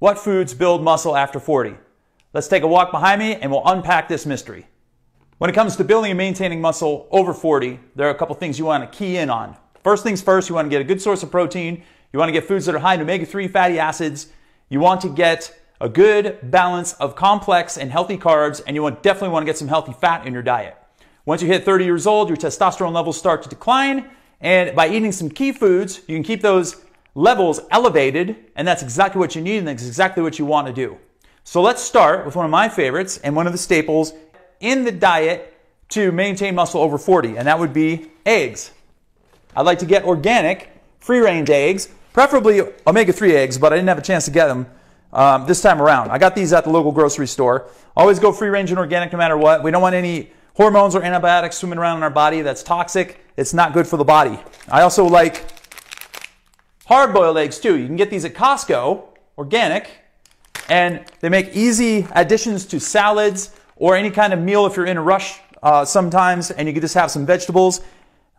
What foods build muscle after 40? Let's take a walk behind me and we'll unpack this mystery. When it comes to building and maintaining muscle over 40, there are a couple things you want to key in on. First things first, you want to get a good source of protein. You want to get foods that are high in omega-3 fatty acids. You want to get a good balance of complex and healthy carbs, and you want, definitely want to get some healthy fat in your diet. Once you hit 30 years old, your testosterone levels start to decline, and by eating some key foods, you can keep those levels elevated, and that's exactly what you need, and that's exactly what you want to do. So let's start with one of my favorites and one of the staples in the diet to maintain muscle over 40, and that would be eggs. I'd like to get organic, free range eggs, preferably omega 3 eggs, but I didn't have a chance to get them um, this time around. I got these at the local grocery store. Always go free range and organic no matter what. We don't want any hormones or antibiotics swimming around in our body. That's toxic. It's not good for the body. I also like hard boiled eggs too. You can get these at Costco, organic, and they make easy additions to salads or any kind of meal if you're in a rush uh, sometimes and you can just have some vegetables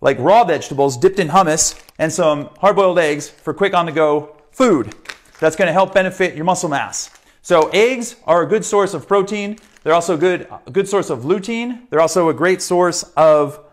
like raw vegetables dipped in hummus and some hard boiled eggs for quick on the go food. That's going to help benefit your muscle mass. So eggs are a good source of protein. They're also good, a good source of lutein. They're also a great source of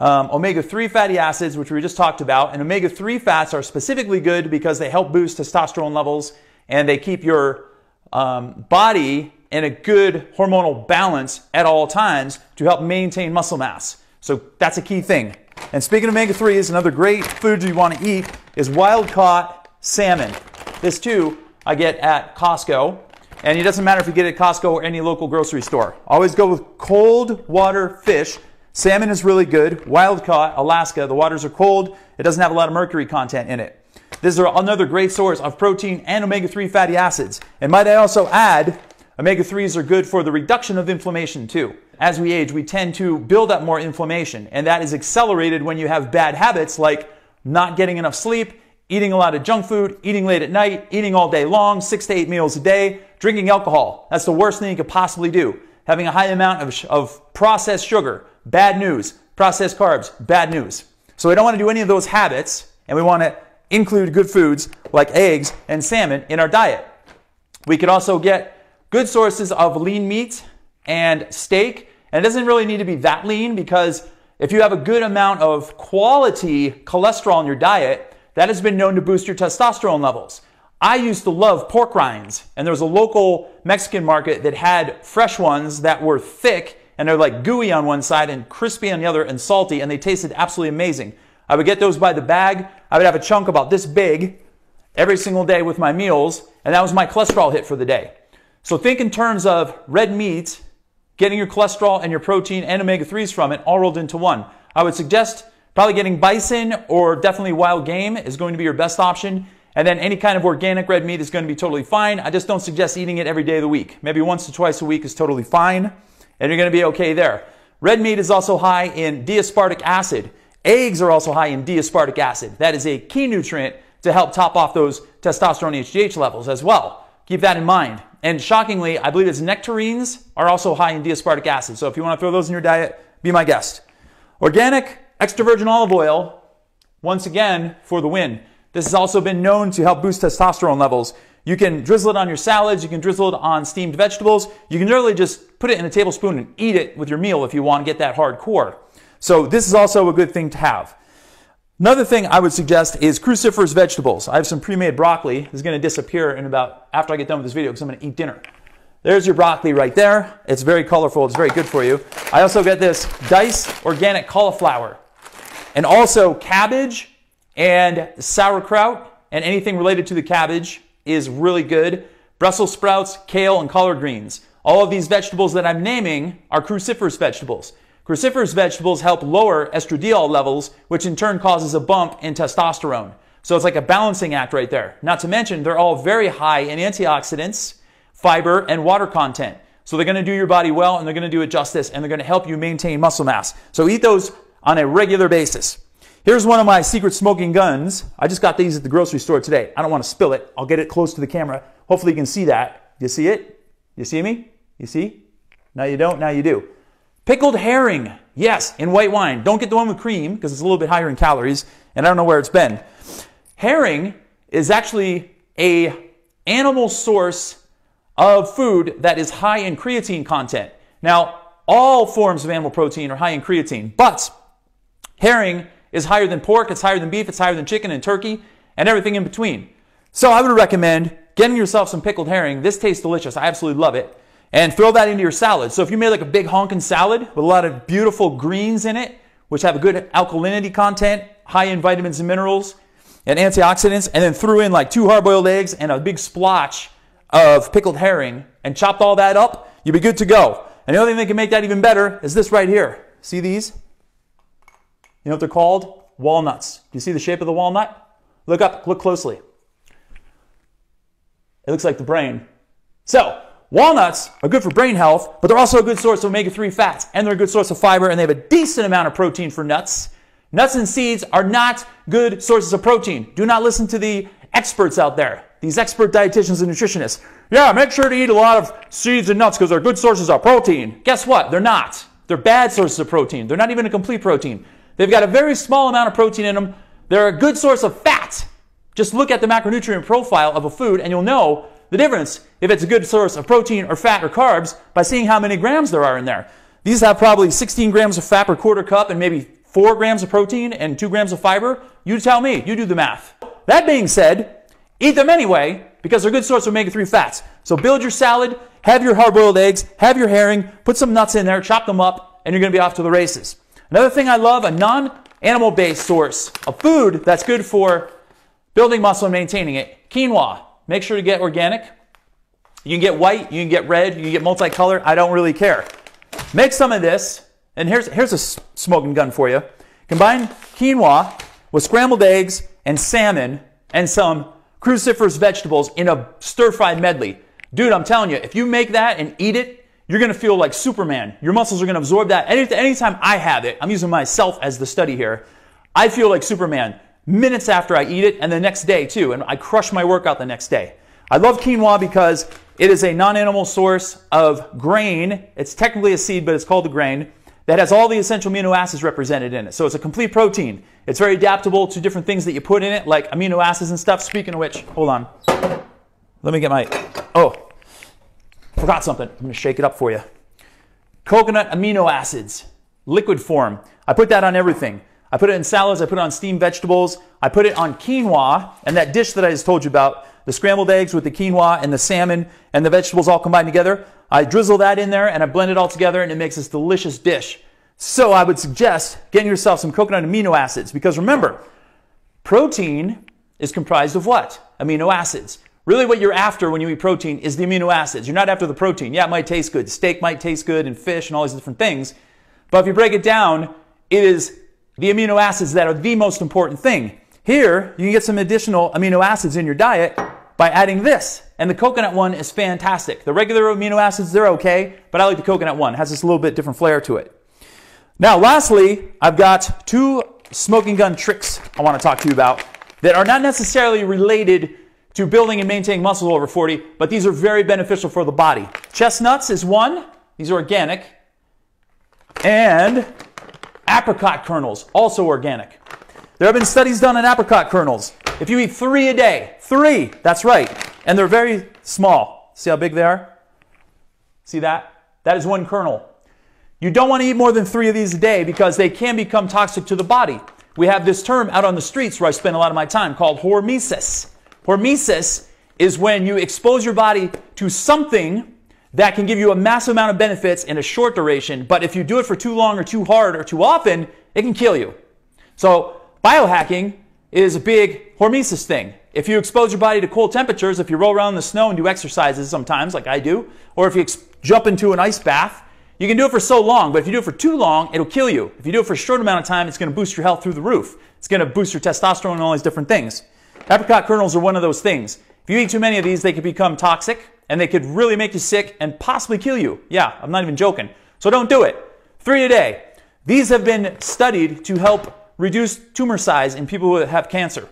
um, omega-3 fatty acids, which we just talked about. And omega-3 fats are specifically good because they help boost testosterone levels and they keep your um, body in a good hormonal balance at all times to help maintain muscle mass. So that's a key thing. And speaking of omega-3s, another great food you want to eat is wild-caught salmon. This too I get at Costco. And it doesn't matter if you get it at Costco or any local grocery store. Always go with cold water fish. Salmon is really good. Wild caught, Alaska. The waters are cold. It doesn't have a lot of mercury content in it. This is another great source of protein and omega-3 fatty acids. And might I also add, omega-3s are good for the reduction of inflammation too. As we age, we tend to build up more inflammation. And that is accelerated when you have bad habits like not getting enough sleep eating a lot of junk food, eating late at night, eating all day long, six to eight meals a day, drinking alcohol. That's the worst thing you could possibly do. Having a high amount of, of processed sugar, bad news. Processed carbs, bad news. So we don't want to do any of those habits, and we want to include good foods like eggs and salmon in our diet. We could also get good sources of lean meat and steak. And it doesn't really need to be that lean because if you have a good amount of quality cholesterol in your diet, that has been known to boost your testosterone levels. I used to love pork rinds, and there was a local Mexican market that had fresh ones that were thick and they're like gooey on one side and crispy on the other and salty, and they tasted absolutely amazing. I would get those by the bag. I would have a chunk about this big every single day with my meals, and that was my cholesterol hit for the day. So think in terms of red meat, getting your cholesterol and your protein and omega 3s from it all rolled into one. I would suggest Probably getting bison or definitely wild game is going to be your best option. And then any kind of organic red meat is going to be totally fine. I just don't suggest eating it every day of the week. Maybe once or twice a week is totally fine, and you're going to be okay there. Red meat is also high in D-aspartic acid. Eggs are also high in D-aspartic acid. That is a key nutrient to help top off those testosterone HGH levels as well. Keep that in mind. And shockingly, I believe it's nectarines are also high in D-aspartic acid. So if you want to throw those in your diet, be my guest. Organic, Extra virgin olive oil, once again, for the win. This has also been known to help boost testosterone levels. You can drizzle it on your salads, you can drizzle it on steamed vegetables. You can literally just put it in a tablespoon and eat it with your meal if you want to get that hardcore. So this is also a good thing to have. Another thing I would suggest is cruciferous vegetables. I have some pre-made broccoli. Is going to disappear in about after I get done with this video because I'm going to eat dinner. There's your broccoli right there. It's very colorful. It's very good for you. I also get this diced organic cauliflower. And also cabbage and sauerkraut and anything related to the cabbage is really good. Brussels sprouts, kale, and collard greens. All of these vegetables that I'm naming are cruciferous vegetables. Cruciferous vegetables help lower estradiol levels, which in turn causes a bump in testosterone. So it's like a balancing act right there. Not to mention, they're all very high in antioxidants, fiber, and water content. So they're going to do your body well and they're going to do it justice and they're going to help you maintain muscle mass. So eat those on a regular basis. Here's one of my secret smoking guns. I just got these at the grocery store today. I don't want to spill it. I'll get it close to the camera. Hopefully you can see that. You see it? You see me? You see? Now you don't, now you do. Pickled herring. Yes, in white wine. Don't get the one with cream because it's a little bit higher in calories and I don't know where it's been. Herring is actually a animal source of food that is high in creatine content. Now, all forms of animal protein are high in creatine, but herring is higher than pork, it's higher than beef, it's higher than chicken and turkey, and everything in between. So I would recommend getting yourself some pickled herring. This tastes delicious. I absolutely love it. And throw that into your salad. So if you made like a big honkin' salad with a lot of beautiful greens in it, which have a good alkalinity content, high in vitamins and minerals and antioxidants, and then threw in like two hard-boiled eggs and a big splotch of pickled herring and chopped all that up, you'd be good to go. And the only thing that can make that even better is this right here. See these? You know what they're called? Walnuts. Do you see the shape of the walnut? Look up, look closely. It looks like the brain. So, walnuts are good for brain health, but they're also a good source of omega 3 fats, and they're a good source of fiber, and they have a decent amount of protein for nuts. Nuts and seeds are not good sources of protein. Do not listen to the experts out there, these expert dietitians and nutritionists. Yeah, make sure to eat a lot of seeds and nuts because they're good sources of protein. Guess what? They're not. They're bad sources of protein. They're not even a complete protein. They've got a very small amount of protein in them. They're a good source of fat. Just look at the macronutrient profile of a food and you'll know the difference if it's a good source of protein or fat or carbs by seeing how many grams there are in there. These have probably 16 grams of fat per quarter cup and maybe 4 grams of protein and 2 grams of fiber. You tell me. You do the math. That being said, eat them anyway because they're a good source of omega 3 fats. So build your salad, have your hard boiled eggs, have your herring, put some nuts in there, chop them up, and you're going to be off to the races. Another thing I love a non animal based source of food that's good for building muscle and maintaining it quinoa. Make sure to get organic. You can get white, you can get red, you can get multicolored. I don't really care. Make some of this, and here's, here's a smoking gun for you. Combine quinoa with scrambled eggs and salmon and some cruciferous vegetables in a stir-fried medley. Dude, I'm telling you, if you make that and eat it, you're going to feel like Superman. Your muscles are going to absorb that. Any, anytime I have it, I'm using myself as the study here, I feel like Superman minutes after I eat it and the next day too, and I crush my workout the next day. I love quinoa because it is a non-animal source of grain. It's technically a seed, but it's called a grain that has all the essential amino acids represented in it. So it's a complete protein. It's very adaptable to different things that you put in it, like amino acids and stuff. Speaking of which, hold on. Let me get my, oh, forgot something. I'm to shake it up for you. Coconut amino acids, liquid form. I put that on everything. I put it in salads, I put it on steamed vegetables, I put it on quinoa, and that dish that I just told you about, the scrambled eggs with the quinoa and the salmon and the vegetables all combined together. I drizzle that in there and I blend it all together and it makes this delicious dish. So I would suggest getting yourself some coconut amino acids because remember, protein is comprised of what? Amino acids. Really what you're after when you eat protein is the amino acids. You're not after the protein. Yeah, it might taste good. Steak might taste good and fish and all these different things. But if you break it down, it is the amino acids that are the most important thing. Here, you can get some additional amino acids in your diet by adding this. And the coconut one is fantastic. The regular amino acids, they're okay, but I like the coconut one. It has this little bit different flair to it. Now, lastly, I've got two smoking gun tricks I want to talk to you about that are not necessarily related to building and maintaining muscle over 40, but these are very beneficial for the body. Chestnuts is one. These are organic. And apricot kernels, also organic. There have been studies done on apricot kernels. If you eat three a day, three, that's right, and they're very small. See how big they are? See that? That is one kernel. You don't want to eat more than three of these a day because they can become toxic to the body. We have this term out on the streets where I spend a lot of my time called hormesis. Hormesis is when you expose your body to something that can give you a massive amount of benefits in a short duration, but if you do it for too long or too hard or too often, it can kill you. So biohacking is a big hormesis thing. If you expose your body to cold temperatures, if you roll around in the snow and do exercises sometimes, like I do, or if you jump into an ice bath, you can do it for so long, but if you do it for too long, it'll kill you. If you do it for a short amount of time, it's going to boost your health through the roof. It's going to boost your testosterone and all these different things. Apricot kernels are one of those things. If you eat too many of these, they could become toxic and they could really make you sick and possibly kill you. Yeah, I'm not even joking. So don't do it. Three a day. These have been studied to help reduce tumor size in people who have cancer.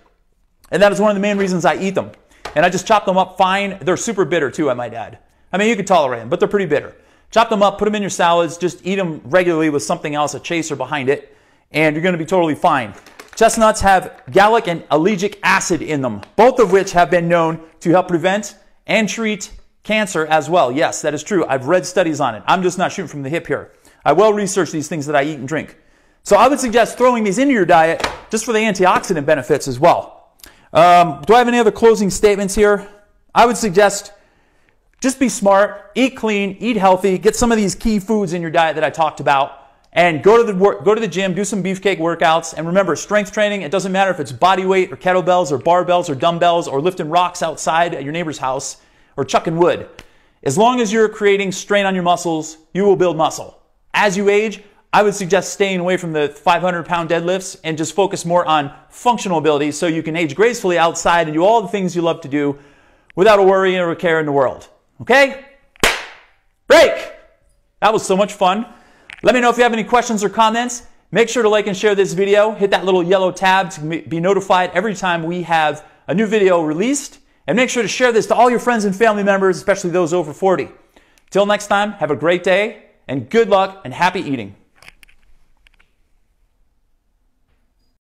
And that is one of the main reasons I eat them. And I just chop them up fine. They're super bitter too, I might add. I mean, you could tolerate them, but they're pretty bitter. Chop them up, put them in your salads, just eat them regularly with something else, a chaser behind it, and you're going to be totally fine. Chestnuts have gallic and ellagic acid in them, both of which have been known to help prevent and treat cancer as well. Yes, that is true. I've read studies on it. I'm just not shooting from the hip here. I well research these things that I eat and drink. So I would suggest throwing these into your diet just for the antioxidant benefits as well. Um, do I have any other closing statements here? I would suggest just be smart, eat clean, eat healthy, get some of these key foods in your diet that I talked about, and go to the go to the gym, do some beefcake workouts. And remember, strength training, it doesn't matter if it's body weight or kettlebells or barbells or dumbbells or lifting rocks outside at your neighbor's house or chucking wood. As long as you're creating strain on your muscles, you will build muscle. As you age, I would suggest staying away from the 500 pound deadlifts and just focus more on functional ability so you can age gracefully outside and do all the things you love to do without a worry or a care in the world. Okay? Break! That was so much fun. Let me know if you have any questions or comments. Make sure to like and share this video. Hit that little yellow tab to be notified every time we have a new video released. And make sure to share this to all your friends and family members, especially those over 40. Till next time, have a great day and good luck and happy eating.